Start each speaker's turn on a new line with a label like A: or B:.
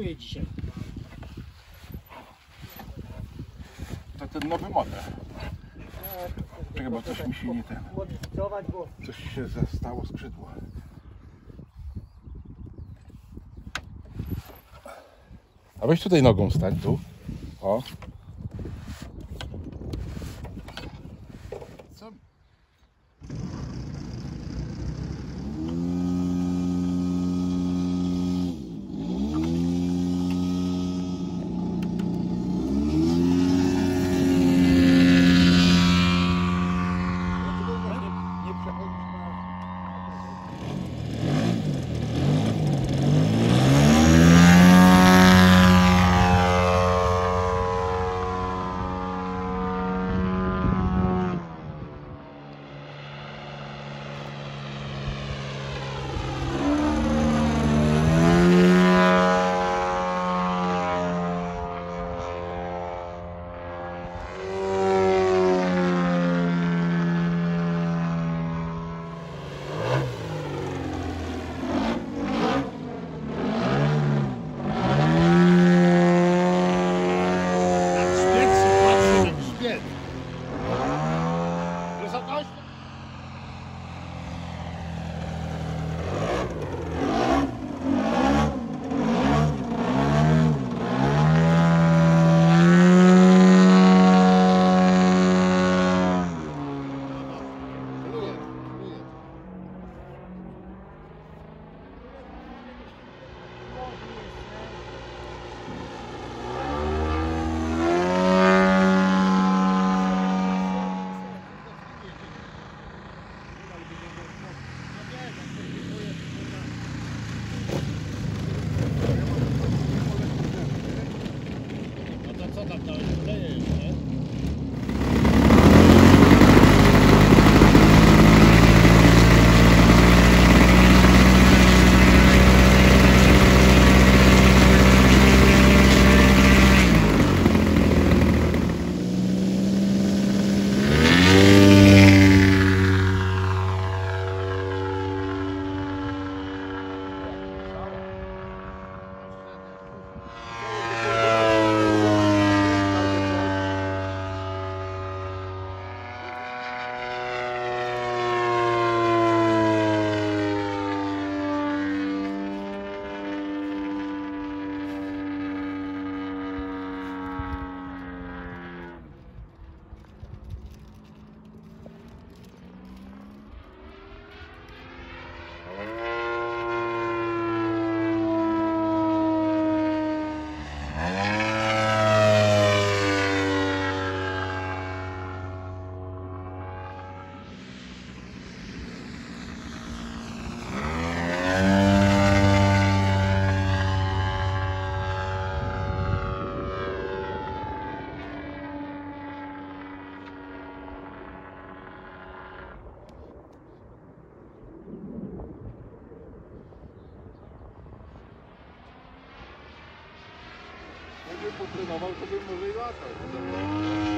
A: już pasuję dzisiaj.
B: To ten nowy model. Czekaj, bo coś mi się nie ten. Coś się zastało skrzydło. A weź tutaj nogą stań tu. O. потренував, тобі може і варто.